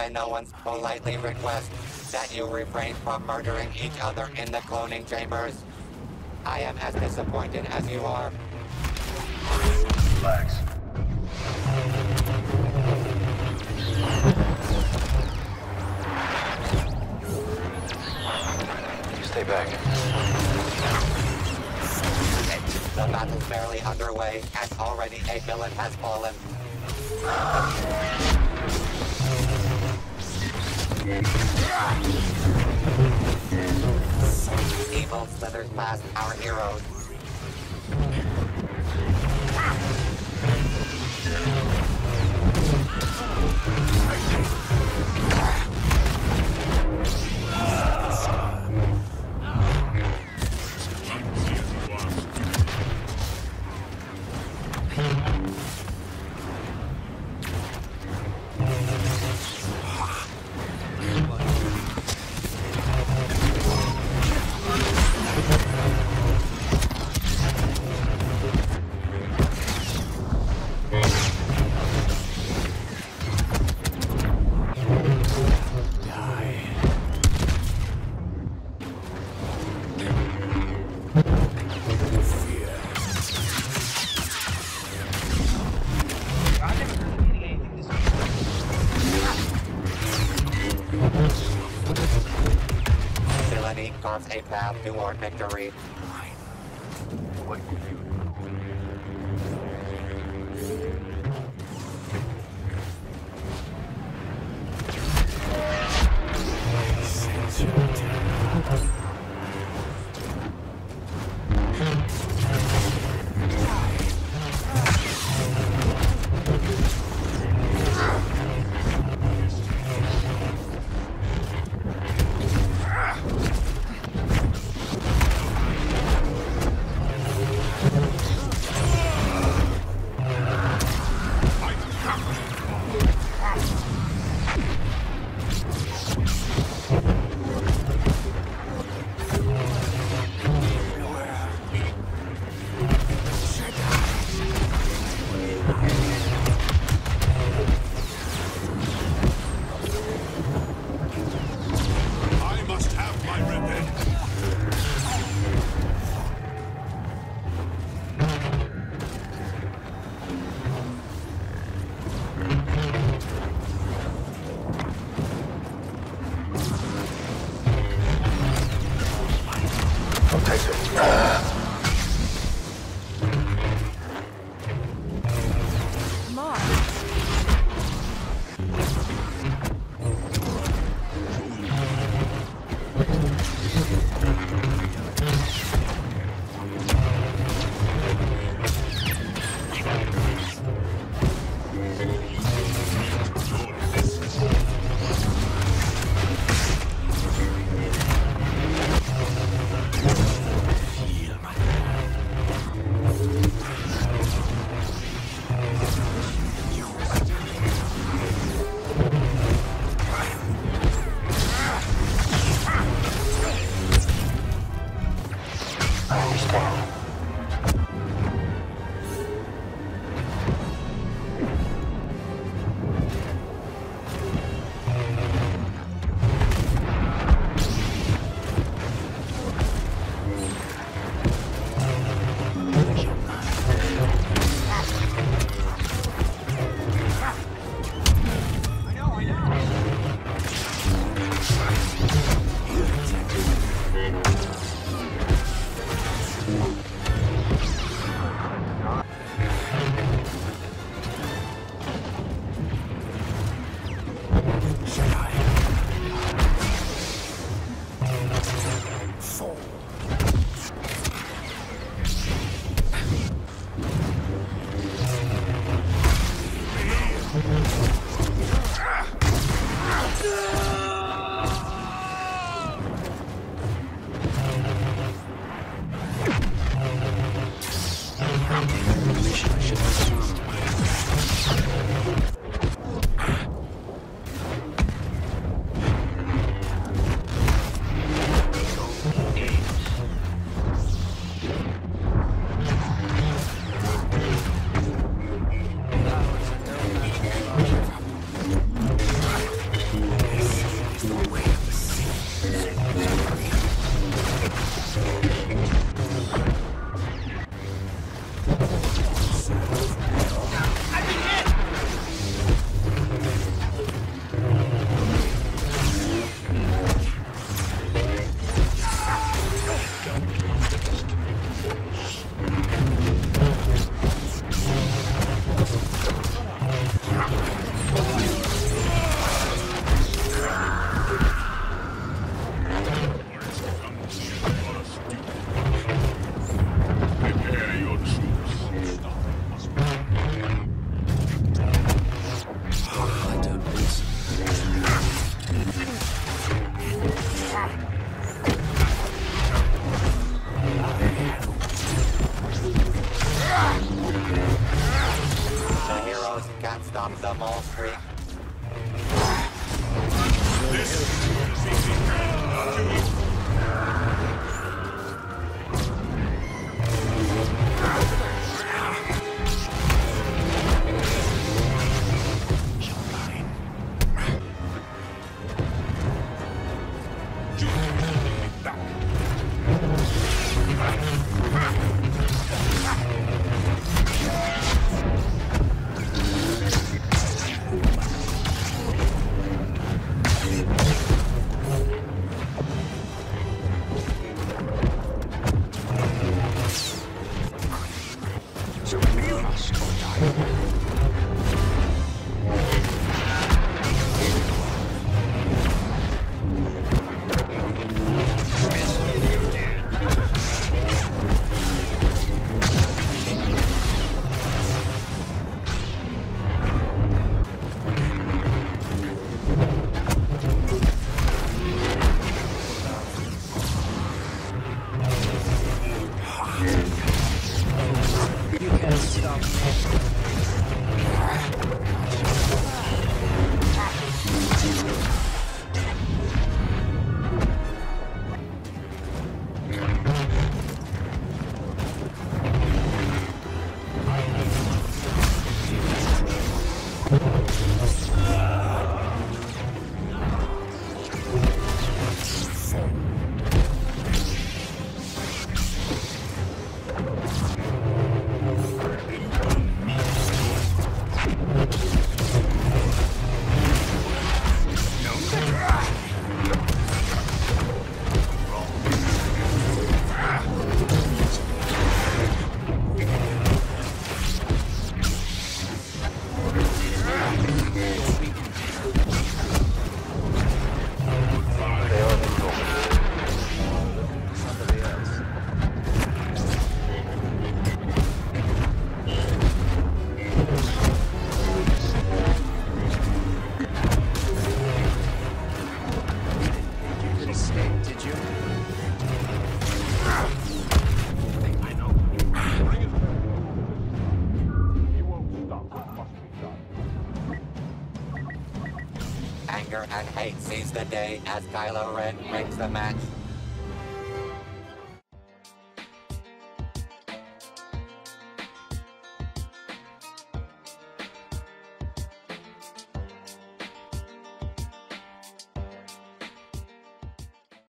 and no one's politely request that you refrain from murdering each other in the cloning chambers. I am as disappointed as you are. Relax. Stay back. The battle's barely underway, and already a villain has fallen. Evil slithers past our heroes. A path toward victory. I understand. stop them all three. This the day as Kylo Ren breaks the match.